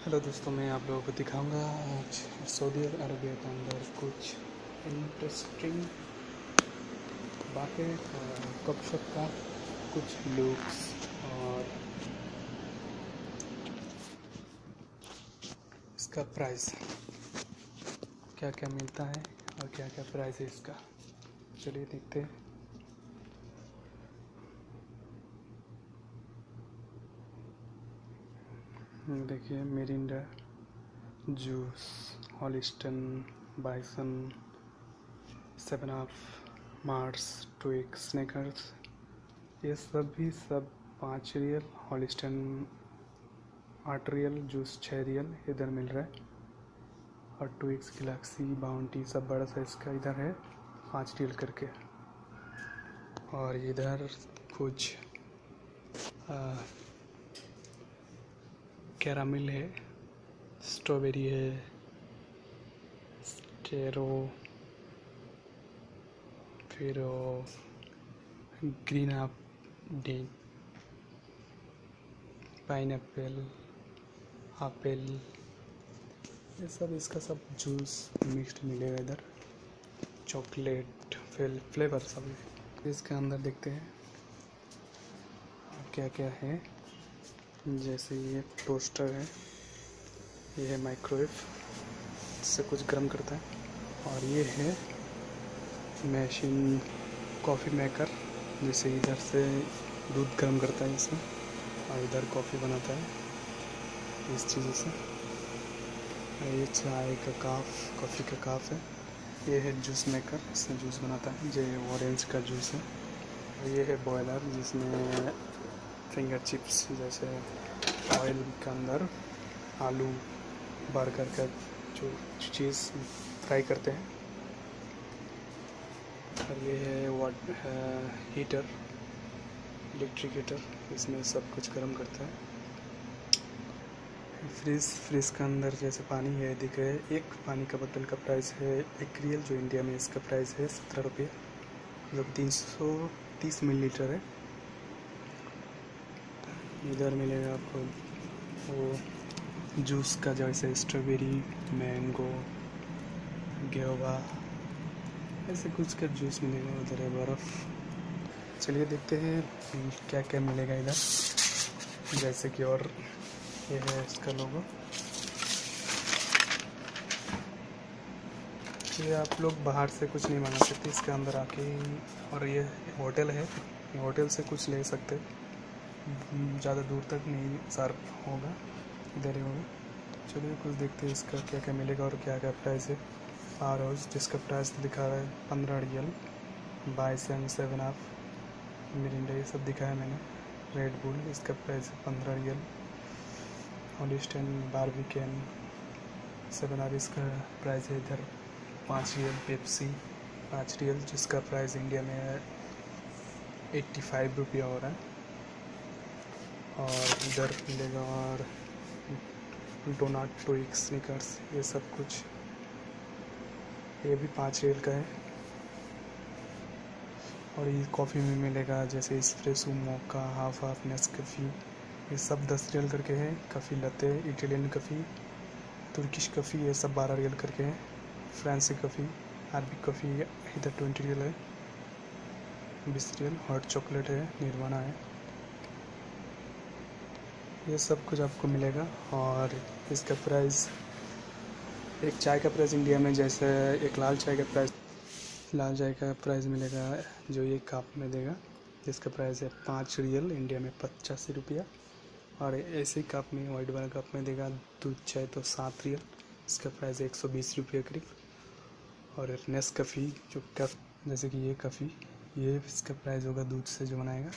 Hello दोस्तों, मैं आप लोगों को दिखाऊँगा आज सऊदी अरबिया के अंदर कुछ इंटरेस्टिंग बातें और गपशप का कुछ लुक्स और इसका प्राइस क्या क्या मिलता है और क्या क्या प्राइस है इसका? चलिए देखते हैं। देखिए, Mirinda, juice, Holsten, bison, seven of Mars, Twix, Snickers, ये सब भी सब पाँच रियल, हॉलिस्टन, आठ रियल, जूस छः रियल इधर मिल रहा है। और ट्विक्स, गलेक्सी, बाउंटी, सब बड़ा साइज़ का इधर है, पाँच रियल करके। और इधर कुछ कैरामिल है, स्ट्रॉबेरी है, स्टेरो, फिर ग्रीन आप डी पाइन एप्पल एप्पल ये सब इसका सब जूस मिक्स्ड मिलेगा इधर, चॉकलेट फ्लेवर सब इसके अंदर देखते हैं क्या क्या है। जैसे ये टोस्टर है, ये है माइक्रोवेव इससे कुछ गर्म करता है। और ये है मशीन कॉफ़ी मेकर जैसे इधर से दूध गर्म करता है इसमें और इधर कॉफ़ी बनाता है इस चीज़ से। ये चाय का काफ कॉफ़ी का काफ है। ये है जूस मेकर इसमें जूस बनाता है। ये ऑरेंज का जूस है। और ये है बॉयलर जिसमें फिंगर चिप्स जैसे ऑयल के अंदर आलू बर्गर का जो चीज़ फ्राई करते हैं। और ये है वाट हीटर इलेक्ट्रिक हीटर इसमें सब कुछ गर्म करता है। फ्रिज फ्रिज के अंदर जैसे पानी है, दिख रहे एक पानी का बोतल का प्राइस है एक रियल जो इंडिया में इसका प्राइस है, सत्रह रुपये। मतलब तीन सौ तीस मिलीलीटर है। इधर मिलेगा आपको वो जूस का जैसे स्ट्रॉबेरी, मैंगो, गेवा, ऐसे कुछ का जूस मिलेगा उधर है बर्फ़। चलिए देखते हैं क्या क्या मिलेगा इधर, जैसे कि और ये है इसका लोगो ये आप लोग बाहर से कुछ नहीं मंगा सकते, इसके अंदर आके और ये होटल है, होटल से कुछ ले सकते ज़्यादा दूर तक नहीं सर्फ होगा, इधर ही होगा। चलिए कुछ देखते हैं इसका क्या क्या मिलेगा और क्या क्या प्राइस है। फार हाउस जिसका प्राइस दिखा रहा है पंद्रह रियल, बाईस एम, सेवन आफ मिरिंडा, ये सब दिखाया मैंने। रेड बुल, इसका प्राइस है पंद्रह riyal. Holsten Barbican seven are इसका प्राइस है इधर पाँच रियल, पेप्सी पाँच रियल, जिसका प्राइस इंडिया में एट्टी फाइव रुपया हो रहा है। और इधर मिलेगा और डोनाट टोइक स्निकर्स, ये सब कुछ। ये भी पाँच रेल का है। और ये कॉफ़ी में मिलेगा, जैसे इस्प्रेसो मोका, हाफ़ हाफ़, नेस्कफ़ी, ये सब दस रियल करके है। काफ़ी लते, इटालियन कफ़ी, तुर्किश कफ़ी, ये सब बारह रियल करके हैं। फ्रांसी कफ़ी अरबिक कफ़ी, इधर ट्वेंटी रियल है। बीस रियल हॉट चॉकलेट है, निर्वाणा है। ये सब कुछ आपको मिलेगा और इसका प्राइस एक चाय का प्राइस इंडिया में जैसे एक लाल चाय का प्राइस लाल चाय का प्राइस मिलेगा जो ये कप में देगा। जिसका प्राइस है पाँच रियल इंडिया में पचासी रुपया। और ऐसे कप में वाइट वाला कप में देगा दूध चाय तो सात रियल, इसका प्राइस एक सौ बीस रुपये करीब। और नेस कफ़ी जो कफ जैसे कि ये कफ़ी ये इसका प्राइस होगा दूध से जो बनाएगा।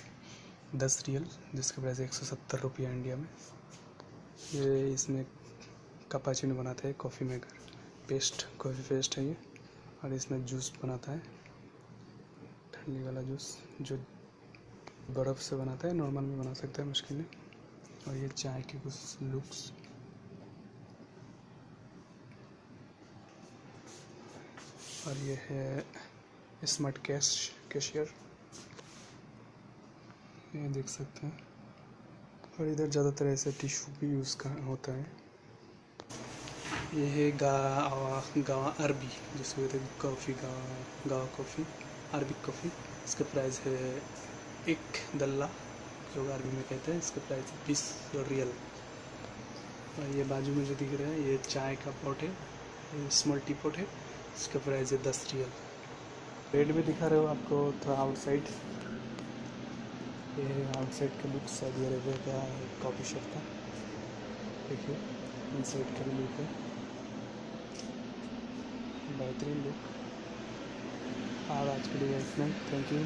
दस रियल, जिसका प्राइस एक सौ सत्तर रुपया इंडिया में। ये इसमें कपाचिनो बनाता है coffee maker paste coffee paste है ये, और इसमें जूस बनाता है। ठंडी वाला जूस जो बर्फ़ से बनाता है नॉर्मल में बना सकता है मुश्किल में। और ये चाय के कुछ लुक्स और ये है स्मार्ट कैश कैशियर ये देख सकते हैं। और इधर ज़्यादातर ऐसे टिश्यू भी यूज़ कर, होता है। ये है गा गा, अरबी, जिसको कहते हैं कॉफ़ी गा गा कॉफ़ी अरबिक कॉफ़ी। इसका प्राइस है एक दल्ला, जो अरबी में कहते हैं। इसका प्राइस है बीस रियल। और ये बाजू में जो दिख रहा है, ये चाय का पॉट है स्मॉल टी पॉट है। इसका प्राइस है दस रियल। रेट भी दिखा रहे हो आपको थोड़ा आउटसाइड। ये आउटसाइड का लुक सऊदी अरेबिया का एक कॉफ़ी शॉप था। देखिए इनसाइड का भी लुक है। बेहतरीन लुक आज के लिए इतना थैंक यू